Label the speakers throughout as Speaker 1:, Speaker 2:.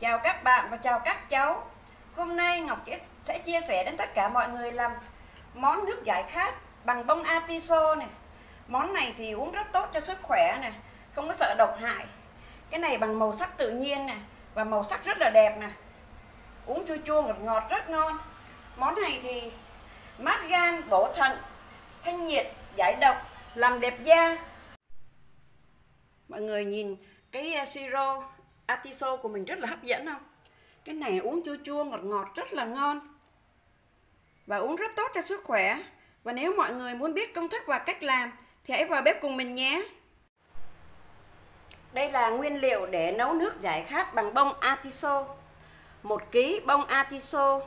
Speaker 1: Chào các bạn và chào các cháu. Hôm nay Ngọc sẽ chia sẻ đến tất cả mọi người làm món nước giải khát bằng bông atiso này Món này thì uống rất tốt cho sức khỏe nè Không có sợ độc hại. Cái này bằng màu sắc tự nhiên nè Và màu sắc rất là đẹp nè. Uống chua chua ngọt ngọt rất ngon. Món này thì mát gan, bổ thận, thanh nhiệt, giải độc, làm đẹp da. Mọi người nhìn cái eh, siro atiso của mình rất là hấp dẫn không? Cái này uống chua chua, ngọt ngọt, rất là ngon. Và uống rất tốt cho sức khỏe. Và nếu mọi người muốn biết công thức và cách làm, thì hãy vào bếp cùng mình nhé. Đây là nguyên liệu để nấu nước giải khát bằng bông atiso một ký bông atiso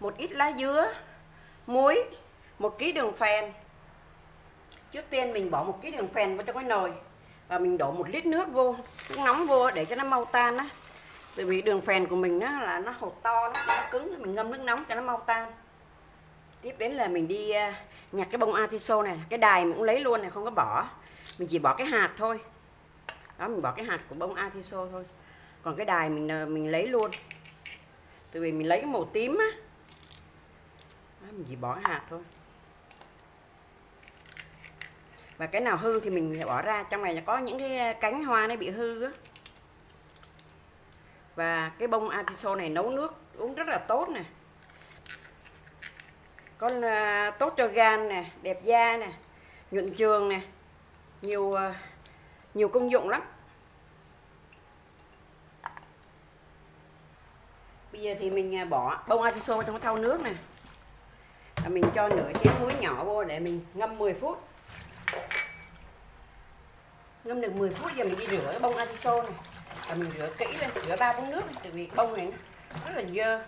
Speaker 1: một ít lá dứa, muối, một ký đường phèn. Trước tiên mình bỏ một ký đường phèn vào trong cái nồi và mình đổ một lít nước vô nước nóng vô để cho nó mau tan á. Tại vì đường phèn của mình á là nó hột to nó, nó cứng mình ngâm nước nóng cho nó mau tan. Tiếp đến là mình đi à, nhặt cái bông artiso này cái đài mình cũng lấy luôn này không có bỏ. Mình chỉ bỏ cái hạt thôi. Đó mình bỏ cái hạt của bông artiso thôi. Còn cái đài mình à, mình lấy luôn. Tại vì mình lấy cái màu tím á. Đó, mình chỉ bỏ hạt thôi và cái nào hư thì mình bỏ ra. Trong này có những cái ờ, cánh hoa nó bị hư á. Và cái bông atiso này nấu nước uống rất là tốt nè. Có uh, ờ, tốt cho gan nè đẹp da nè nhuận trường nè. Nhiều uh, nhiều công dụng lắm. Bây giờ thì mình bỏ bông atiso trong cái thau nước nè. Và mình cho nửa chén muối nhỏ vô để mình ngâm 10 phút ngâm được 10 phút giờ mình đi rửa bông atiso này. Và mình rửa kỹ lên rửa ba bốn nước tại vì bông này nó rất là dơ.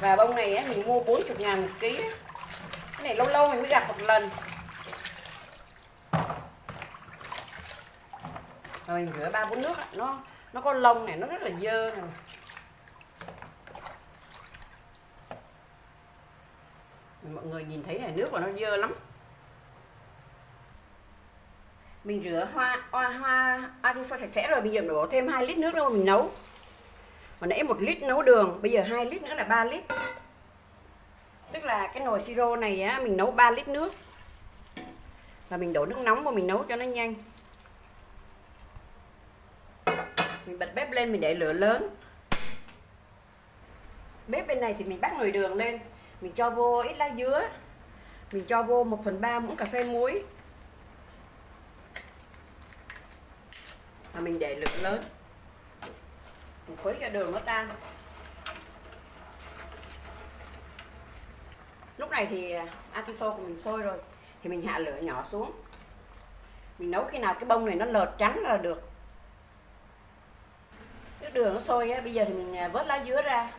Speaker 1: Và bông này á, mình mua 40 ngàn một ký cái này lâu lâu mình mới gặp một lần. Rồi mình rửa ba bốn nước nó nó có lông này nó rất là dơ này mọi người nhìn thấy này nước của nó dơ lắm mình rửa hoa hoa hoa atiso sạch sẽ rồi bây giờ mình đổ thêm 2 lít nước nữa mình nấu. Hồi nãy một lít nấu đường, bây giờ 2 lít nữa là 3 lít. Tức là cái nồi siro này á, mình nấu 3 lít nước. Và mình đổ nước nóng vào mình nấu cho nó nhanh. Mình bật bếp lên, mình để lửa lớn. Bếp bên này thì mình bắt nồi đường lên. Mình cho vô ít lá dứa. Mình cho vô 1 phần 3 muỗng cà phê muối. Mình để lửa lớn. Mình khuấy cho đường nó tan. Lúc này thì à, atiso của mình sôi rồi, thì mình hạ lửa nhỏ xuống. Mình nấu khi nào cái bông này nó lợt trắng là được. Cái đường nó sôi á, bây giờ thì mình à, vớt lá dứa ra.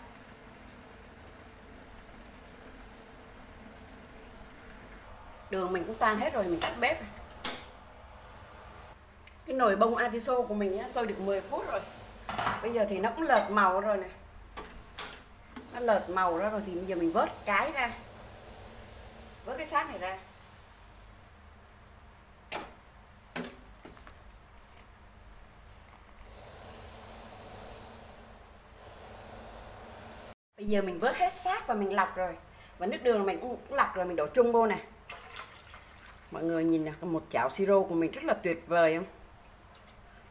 Speaker 1: Đường mình cũng tan hết rồi, mình tắt bếp cái nồi bông atiso của mình á, sôi được 10 phút rồi. Bây giờ thì nó cũng lợt màu rồi nè. Nó lợt màu ra rồi thì bây giờ mình vớt cái ra. Vớt cái xác này ra. Bây giờ mình vớt hết xác và mình lọc rồi. Và nước đường mình cũng lọc rồi mình đổ chung vô nè. Mọi người nhìn nè một chảo siro của mình rất là tuyệt vời không?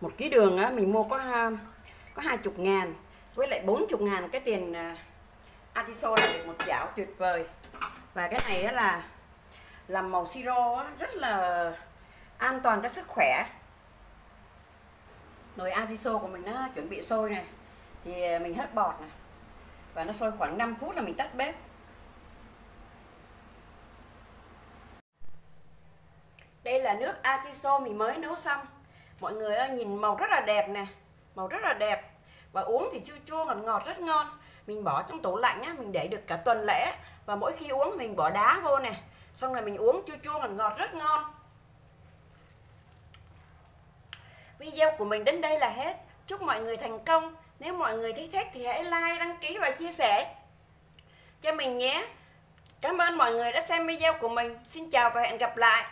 Speaker 1: Một ký đường á mình mua có à, có hai chục ngàn với lại bốn chục ngàn cái tiền à, uh, atiso là được một chảo tuyệt vời. Và cái này á là làm màu siro á, rất là an toàn cho sức khỏe. Nồi atiso của mình nó chuẩn bị sôi này thì mình hớt bọt này và nó sôi khoảng 5 phút là mình tắt bếp. Đây là nước atiso mình mới nấu xong mọi người ơi, nhìn màu rất là đẹp nè. Màu rất là đẹp. Và uống thì chua chua, ngọt ngọt, rất ngon. Mình bỏ trong tủ lạnh á mình để được cả tuần lễ. Và mỗi khi uống mình bỏ đá vô nè. Xong rồi mình uống chua chua, ngọt ngọt, rất ngon. Video của mình đến đây là hết. Chúc mọi người thành công. Nếu mọi người thấy thích thì hãy like, đăng ký và chia sẻ cho mình nhé. Cảm ơn mọi người đã xem video của mình. Xin chào và hẹn gặp lại.